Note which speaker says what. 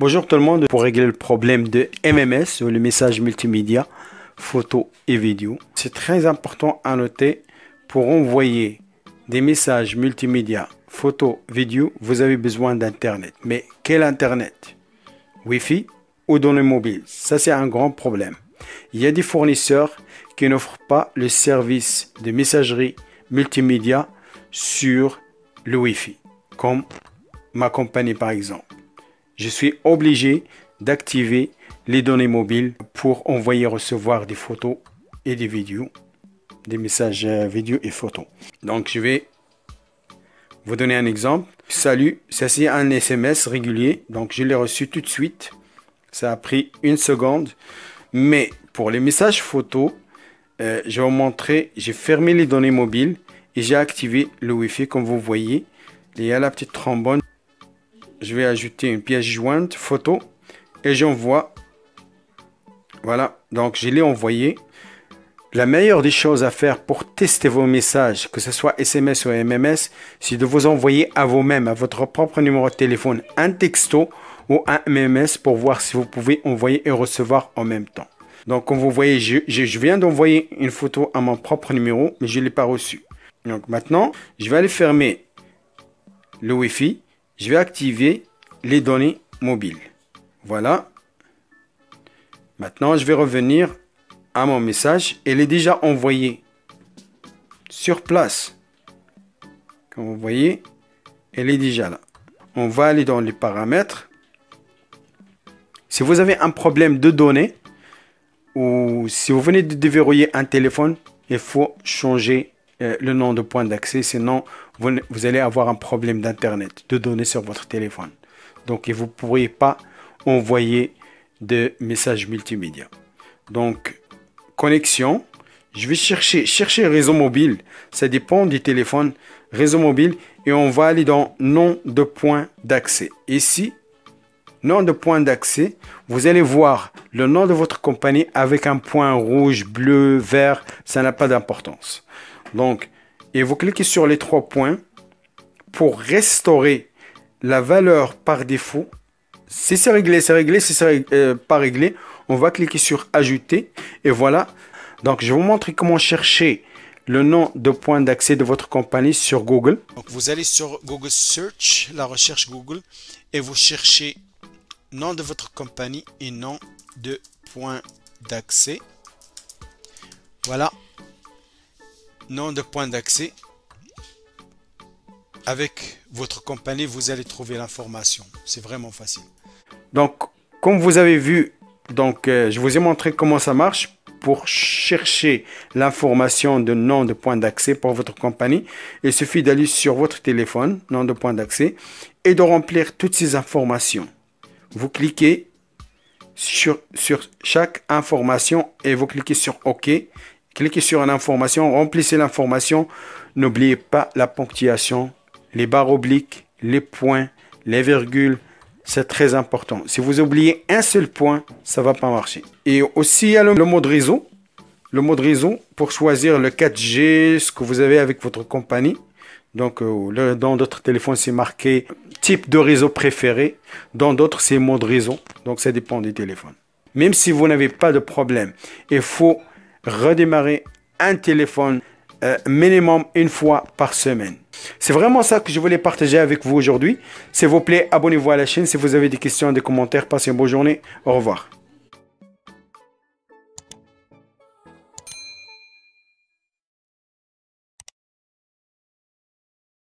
Speaker 1: Bonjour tout le monde, pour régler le problème de MMS ou le message multimédia, photo et vidéo, c'est très important à noter. Pour envoyer des messages multimédia, photo, vidéo, vous avez besoin d'internet. Mais quel internet? Wi-Fi ou données mobiles? Ça c'est un grand problème. Il y a des fournisseurs qui n'offrent pas le service de messagerie multimédia sur le Wi-Fi, comme ma compagnie par exemple je suis obligé d'activer les données mobiles pour envoyer recevoir des photos et des vidéos, des messages euh, vidéo et photos. Donc je vais vous donner un exemple. Salut, ça c'est un SMS régulier, donc je l'ai reçu tout de suite. Ça a pris une seconde. Mais pour les messages photos, euh, je vais vous montrer, j'ai fermé les données mobiles et j'ai activé le Wi-Fi comme vous voyez. Il y a la petite trombone je vais ajouter une pièce jointe photo et j'envoie. Voilà, donc je l'ai envoyé. La meilleure des choses à faire pour tester vos messages, que ce soit SMS ou MMS, c'est de vous envoyer à vous-même, à votre propre numéro de téléphone, un texto ou un MMS pour voir si vous pouvez envoyer et recevoir en même temps. Donc, comme vous voyez, je, viens d'envoyer une photo à mon propre numéro, mais je ne l'ai pas reçu. Donc maintenant, je vais aller fermer le Wi-Fi je vais activer les données mobiles. Voilà. Maintenant, je vais revenir à mon message. Elle est déjà envoyée sur place. Comme vous voyez, elle est déjà là. On va aller dans les paramètres. Si vous avez un problème de données ou si vous venez de déverrouiller un téléphone, il faut changer euh, le nom de point d'accès, sinon vous, allez avoir un problème d'Internet, de données sur votre téléphone. Donc, vous ne pourrez pas envoyer de messages multimédia. Donc, connexion, je vais chercher, chercher réseau mobile, ça dépend du téléphone, réseau mobile, et on va aller dans nom de point d'accès. Ici, nom de point d'accès, vous allez voir le nom de votre compagnie avec un point rouge, bleu, vert, ça n'a pas d'importance. Donc, et vous cliquez sur les trois points pour restaurer la valeur par défaut. Si c'est réglé, c'est réglé. Si c'est euh, pas réglé, on va cliquer sur ajouter. Et voilà. Donc, je vais vous montrer comment chercher le nom de point d'accès de votre compagnie sur Google.
Speaker 2: Donc, vous allez sur Google Search, la recherche Google, et vous cherchez nom de votre compagnie et nom de point d'accès. Voilà, nom de point d'accès. Avec votre compagnie, vous allez trouver l'information. C'est vraiment facile.
Speaker 1: Donc, comme vous avez vu, donc, euh, je vous ai montré comment ça marche pour chercher l'information de nom de point d'accès pour votre compagnie. Il suffit d'aller sur votre téléphone, nom de point d'accès, et de remplir toutes ces informations. Vous cliquez sur, sur chaque information et vous cliquez sur OK Cliquez sur une information, remplissez l'information. N'oubliez pas la ponctuation, les barres obliques, les points, les virgules. C'est très important. Si vous oubliez un seul point, ça ne va pas marcher. Et aussi, il y a le, mode réseau. Le mode réseau pour choisir le 4G, ce que vous avez avec votre compagnie. Donc, euh, dans d'autres téléphones, c'est marqué type de réseau préféré. Dans d'autres, c'est mode réseau. Donc, ça dépend des téléphones. Même si vous n'avez pas de problème, il faut redémarrer un téléphone euh, minimum une fois par semaine. C'est vraiment ça que je voulais partager avec vous aujourd'hui. S'il vous plaît, abonnez-vous à la chaîne. Si vous avez des questions, des commentaires, passez une bonne journée. Au revoir.